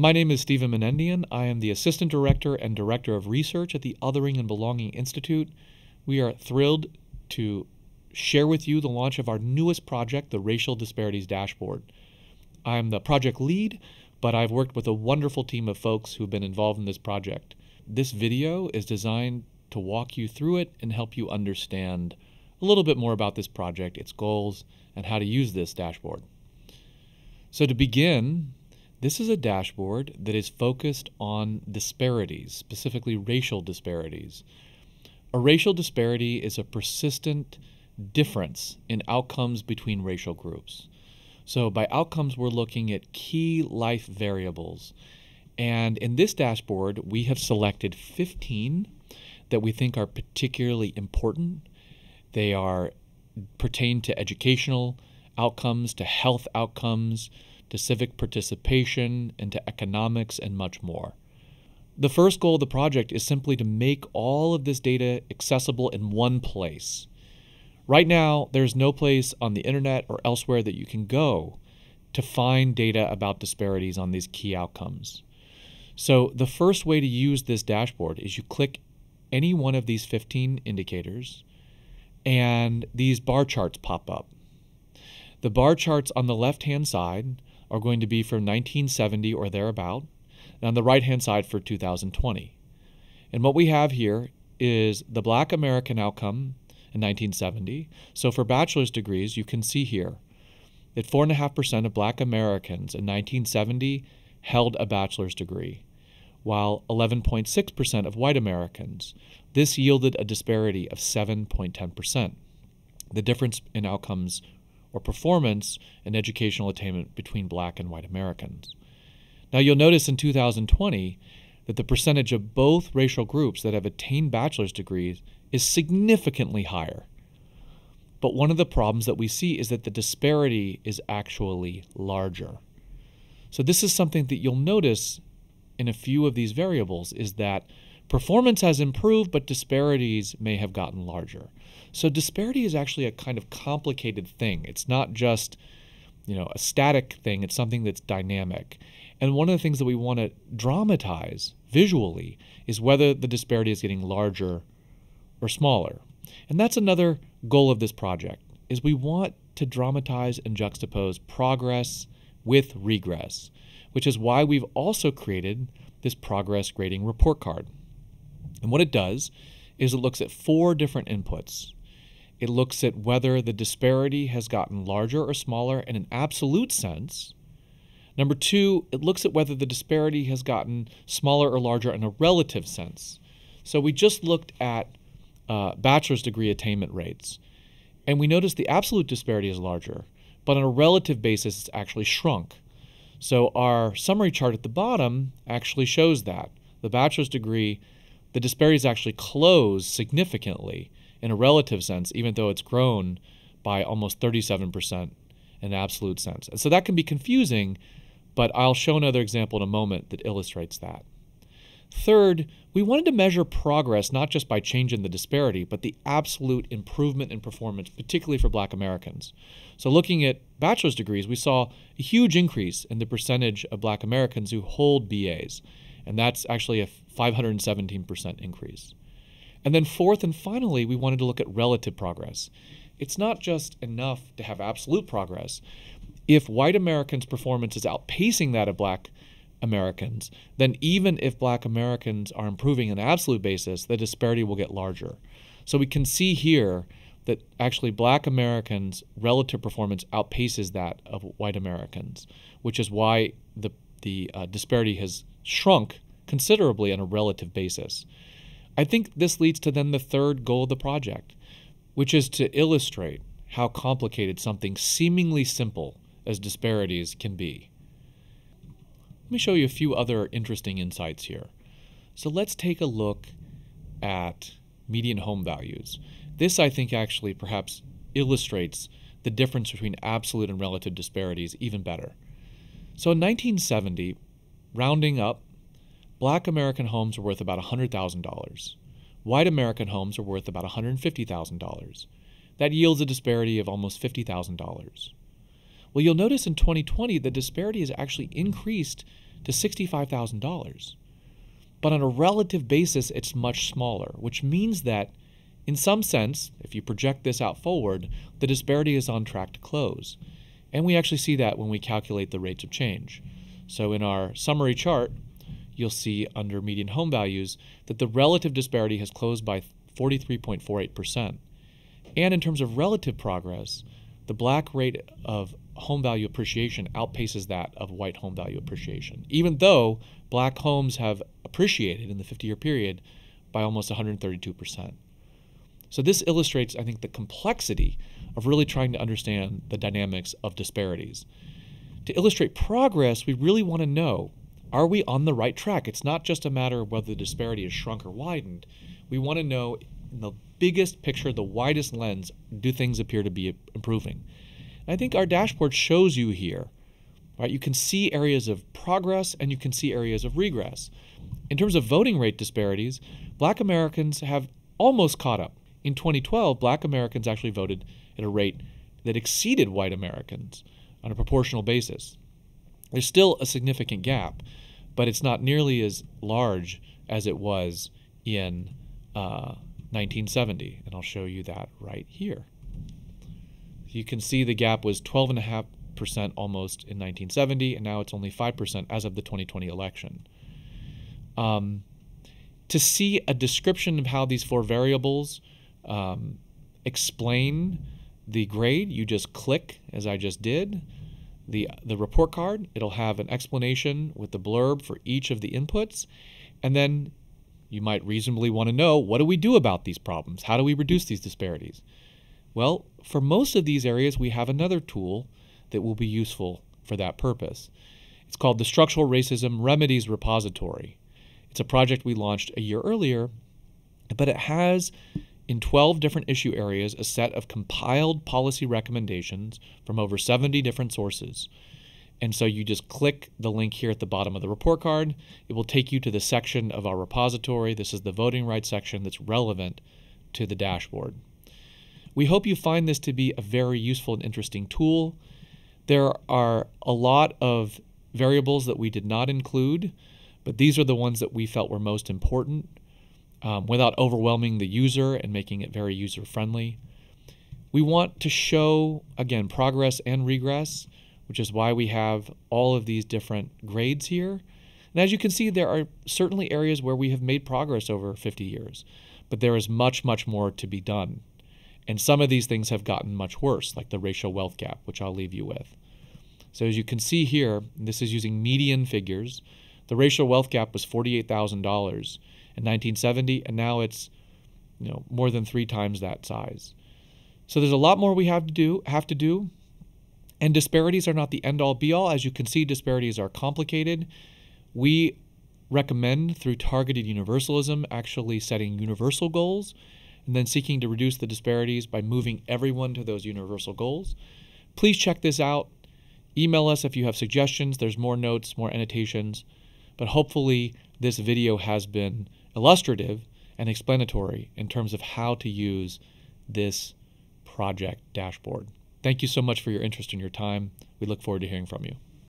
My name is Stephen Menendian. I am the Assistant Director and Director of Research at the Othering and Belonging Institute. We are thrilled to share with you the launch of our newest project, the Racial Disparities Dashboard. I'm the project lead, but I've worked with a wonderful team of folks who've been involved in this project. This video is designed to walk you through it and help you understand a little bit more about this project, its goals, and how to use this dashboard. So, to begin, this is a dashboard that is focused on disparities, specifically racial disparities. A racial disparity is a persistent difference in outcomes between racial groups. So, by outcomes, we're looking at key life variables. And in this dashboard, we have selected 15 that we think are particularly important. They are pertain to educational outcomes, to health outcomes, to civic participation, and to economics, and much more. The first goal of the project is simply to make all of this data accessible in one place. Right now, there's no place on the internet or elsewhere that you can go to find data about disparities on these key outcomes. So, the first way to use this dashboard is you click any one of these 15 indicators, and these bar charts pop up. The bar charts on the left hand side are going to be from 1970 or thereabout, and on the right hand side for 2020. And what we have here is the black American outcome in 1970. So for bachelor's degrees, you can see here that 4.5% of black Americans in 1970 held a bachelor's degree, while 11.6% of white Americans. This yielded a disparity of 7.10%. The difference in outcomes or performance and educational attainment between black and white Americans. Now, you'll notice in 2020 that the percentage of both racial groups that have attained bachelor's degrees is significantly higher. But one of the problems that we see is that the disparity is actually larger. So, this is something that you'll notice in a few of these variables is that performance has improved, but disparities may have gotten larger. So disparity is actually a kind of complicated thing. It's not just, you know, a static thing, it's something that's dynamic. And one of the things that we want to dramatize visually is whether the disparity is getting larger or smaller. And that's another goal of this project is we want to dramatize and juxtapose progress with regress, which is why we've also created this progress grading report card. And what it does is it looks at four different inputs it looks at whether the disparity has gotten larger or smaller in an absolute sense. Number two, it looks at whether the disparity has gotten smaller or larger in a relative sense. So we just looked at uh, bachelor's degree attainment rates, and we noticed the absolute disparity is larger, but on a relative basis, it's actually shrunk. So our summary chart at the bottom actually shows that. The bachelor's degree, the disparities actually close significantly in a relative sense, even though it's grown by almost 37% in absolute sense. And so that can be confusing, but I'll show another example in a moment that illustrates that. Third, we wanted to measure progress not just by change in the disparity, but the absolute improvement in performance, particularly for black Americans. So, looking at bachelor's degrees, we saw a huge increase in the percentage of black Americans who hold BAs, and that's actually a 517% increase. And then, fourth and finally, we wanted to look at relative progress. It's not just enough to have absolute progress. If white Americans' performance is outpacing that of black Americans, then even if black Americans are improving on an absolute basis, the disparity will get larger. So we can see here that actually black Americans' relative performance outpaces that of white Americans, which is why the, the uh, disparity has shrunk considerably on a relative basis. I think this leads to then the third goal of the project, which is to illustrate how complicated something seemingly simple as disparities can be. Let me show you a few other interesting insights here. So let's take a look at median home values. This, I think, actually perhaps illustrates the difference between absolute and relative disparities even better. So in 1970, rounding up, black American homes are worth about $100,000. White American homes are worth about $150,000. That yields a disparity of almost $50,000. Well, you'll notice in 2020 the disparity has actually increased to $65,000. But on a relative basis, it's much smaller, which means that, in some sense, if you project this out forward, the disparity is on track to close. And we actually see that when we calculate the rates of change. So in our summary chart, you'll see under median home values that the relative disparity has closed by 43.48%. And in terms of relative progress, the black rate of home value appreciation outpaces that of white home value appreciation, even though black homes have appreciated in the 50 year period by almost 132%. So, this illustrates, I think, the complexity of really trying to understand the dynamics of disparities. To illustrate progress, we really want to know are we on the right track? It's not just a matter of whether the disparity has shrunk or widened. We want to know in the biggest picture, the widest lens, do things appear to be improving? And I think our dashboard shows you here. Right? You can see areas of progress and you can see areas of regress. In terms of voting rate disparities, black Americans have almost caught up. In 2012, black Americans actually voted at a rate that exceeded white Americans on a proportional basis. There's still a significant gap, but it's not nearly as large as it was in uh, 1970, and I'll show you that right here. You can see the gap was 12.5% almost in 1970, and now it's only 5% as of the 2020 election. Um, to see a description of how these four variables um, explain the grade, you just click, as I just did, the, the report card. It'll have an explanation with the blurb for each of the inputs, and then you might reasonably want to know what do we do about these problems? How do we reduce these disparities? Well, for most of these areas, we have another tool that will be useful for that purpose. It's called the Structural Racism Remedies Repository. It's a project we launched a year earlier, but it has in 12 different issue areas a set of compiled policy recommendations from over 70 different sources. And so you just click the link here at the bottom of the report card. It will take you to the section of our repository. This is the voting rights section that's relevant to the dashboard. We hope you find this to be a very useful and interesting tool. There are a lot of variables that we did not include, but these are the ones that we felt were most important um, without overwhelming the user and making it very user friendly. We want to show, again, progress and regress which is why we have all of these different grades here. And as you can see, there are certainly areas where we have made progress over 50 years, but there is much, much more to be done. And some of these things have gotten much worse, like the racial wealth gap, which I'll leave you with. So as you can see here, this is using median figures. The racial wealth gap was $48,000 in 1970, and now it's you know more than three times that size. So there's a lot more we have to do. Have to do. And disparities are not the end all be all. As you can see, disparities are complicated. We recommend through targeted universalism actually setting universal goals and then seeking to reduce the disparities by moving everyone to those universal goals. Please check this out. Email us if you have suggestions. There's more notes, more annotations. But hopefully, this video has been illustrative and explanatory in terms of how to use this project dashboard. Thank you so much for your interest and your time. We look forward to hearing from you.